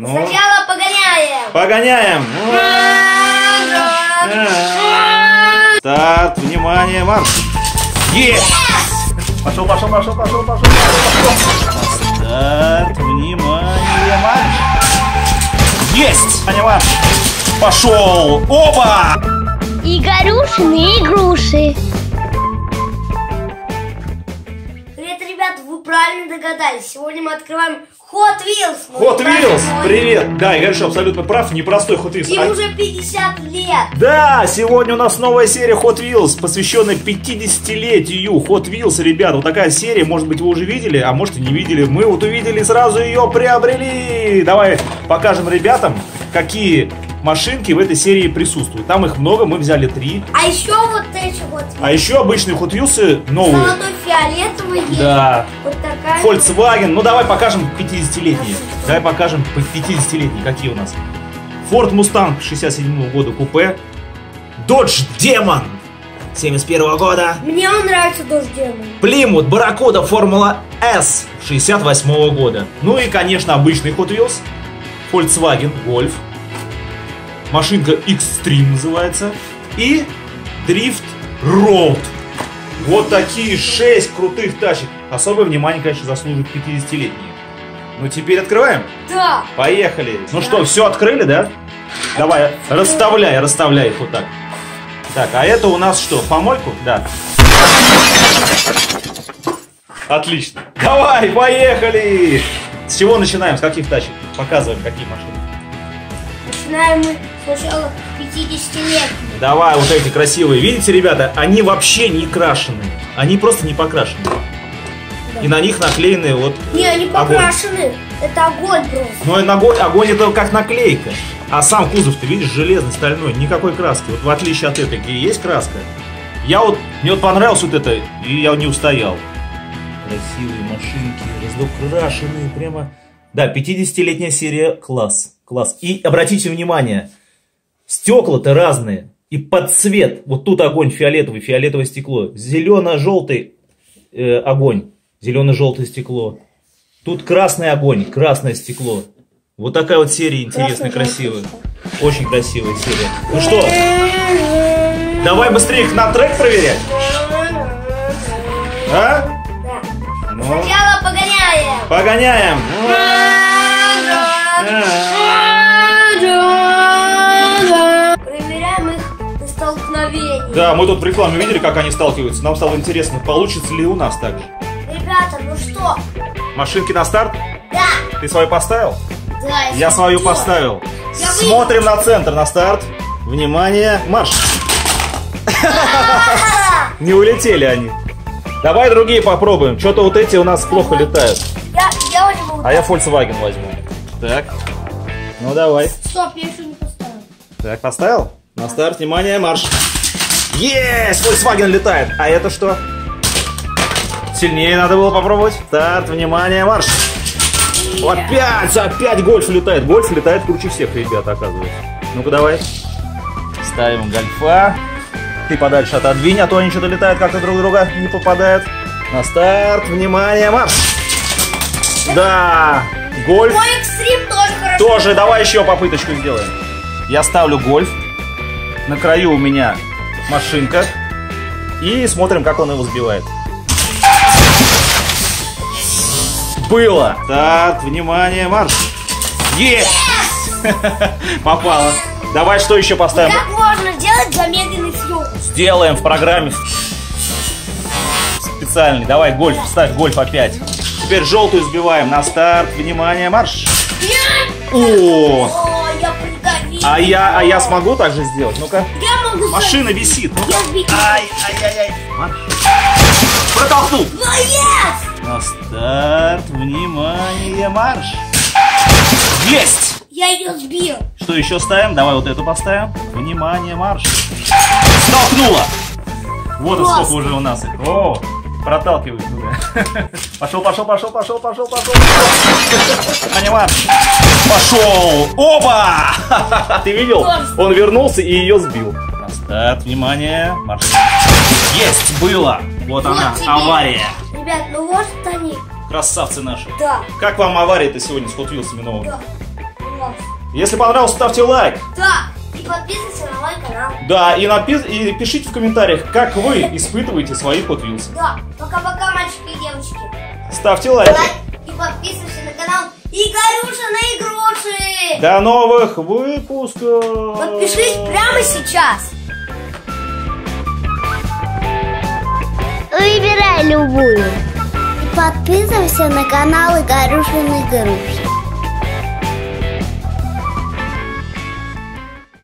Ну, Сначала погоняем. погоняем. Старт, внимание, марш. Есть! Пошел, пошел, пошел, пошел, пошел, пошел. Старт, внимание, марш. Есть! Внимание, марш. Пошел! Оба! Игорюшины игруши. Привет, ребята, вы правильно догадались. Сегодня мы открываем Hot правильно, Wheels, сегодня. привет! Да, Игорь абсолютно прав, непростой Hot Wheels. Им А- уже 50 лет. Да, сегодня у нас новая серия Hot Wheels, посвященная 50-летию Hot Wheels, ребят. Вот такая серия, может быть, вы уже видели, а может и не видели. Мы вот увидели и сразу ее приобрели. Давай покажем ребятам, какие машинки в этой серии присутствуют. Там их много, мы взяли три. А еще вот эти вот. А еще обычные Hot Wheels новые. Золотой фиолетовый. Да. Вот. Volkswagen. Ну давай покажем 50-летние. Давай покажем 50-летние, какие у нас. Ford Mustang 67 года купе. Dodge Demon 71 года. Мне он нравится дождь демон. Plymouth Barracuda Формула S 68 года. Ну и, конечно, обычный Hot Wheels. Volkswagen Golf. Машинка Extreme называется. И Drift Road. Вот такие 6 крутых тачек. Особое внимание, конечно, заслуживают 50-летние. Ну теперь открываем. Да. Поехали. Ну что, все открыли, да? Давай, расставляй, расставляй их вот так. Так, а это у нас что, помойку? Да. Отлично. Давай, поехали! С чего начинаем? С каких тачек? Показываем, какие машины. Начинаем мы сначала 50-летний. Давай, вот эти красивые. Видите, ребята, они вообще не крашены. Они просто не покрашены. И на них наклеены вот... Не, они огонь. покрашены. Это огонь просто. Но и огонь, огонь это как наклейка. А сам кузов, ты видишь, железный, стальной, никакой краски. Вот в отличие от этой, где есть краска. Я вот, мне вот понравилось вот это, и я не устоял. Красивые машинки, разукрашенные, прямо... Да, 50-летняя серия, класс, класс. И обратите внимание, стекла-то разные. И под цвет, вот тут огонь фиолетовый, фиолетовое стекло. Зелено-желтый э, огонь, зелено-желтое стекло. Тут красный огонь, красное стекло. Вот такая вот серия интересная, красивая. Очень красивая серия. Ну что, давай быстрее их на трек проверять. А? Да. Ну, Сначала погоняем. погоняем. Проверяем их на столкновение. Да, мы тут в рекламе видели, как они сталкиваются. Нам стало интересно, получится ли у нас так же. Ребята, ну что? Машинки на старт? Да. Ты свою поставил? Да, Я свою поставил. Я Смотрим на центр, на старт. Внимание, марш. Не улетели они. Давай другие попробуем. Что-то вот эти у нас плохо летают. Я, я возьму. А я Volkswagen возьму. Так. Ну давай. Стоп, я еще не поставил. Так, поставил? На старт, внимание, марш. Есть! Volkswagen летает. А это что? Сильнее надо было попробовать. Старт, внимание, марш. Опять, опять гольф летает. Гольф летает круче всех, ребята, оказывается. Ну-ка, давай. Ставим гольфа. Ты подальше отодвинь, а то они что-то летают как-то друг друга не попадают. На старт, внимание, марш. Да, гольф. Мой экстрим тоже хорошо. Тоже, давай еще попыточку сделаем. Я ставлю гольф. На краю у меня машинка. И смотрим, как он его сбивает. Было. Так, внимание, марш. Есть! Попало. Давай что еще поставим? Как можно делать замедленный съем? Сделаем в программе специальный. Давай гольф, ставь гольф опять. Теперь желтую сбиваем. На старт. Внимание, марш. О! А я, а я смогу так же сделать? Ну-ка. Машина висит. Ну. Ай, ай, ай, ай. Марш. Протолкнул. На старт. Внимание, марш. Есть! Я ее сбил. Что еще ставим? Давай вот эту поставим. Внимание, марш. Столкнула. Вот Классно. сколько уже у нас. О, проталкивает туда. Пошел, пошел, пошел, пошел, пошел, пошел. Марш. Пошел. Оба! Ты видел? Он вернулся и ее сбил. На старт, внимание, марш. Есть, было. Вот она, тебе. авария. Ребят, ну вот они. Красавцы наши. Да. Как вам авария-то сегодня с Hot Wheels? Да. Если понравилось, ставьте лайк. Да, и подписывайся на мой канал. Да, и, напи- и пишите в комментариях, как вы испытываете свои Hot Wheels. Да, пока-пока, мальчики и девочки. Ставьте лайки. Лайк и подписывайся на канал Игорюшины Игруши. До новых выпусков! Подпишись прямо сейчас. Выбирай любую. Подписывайся на канал Игорюшины Игруши.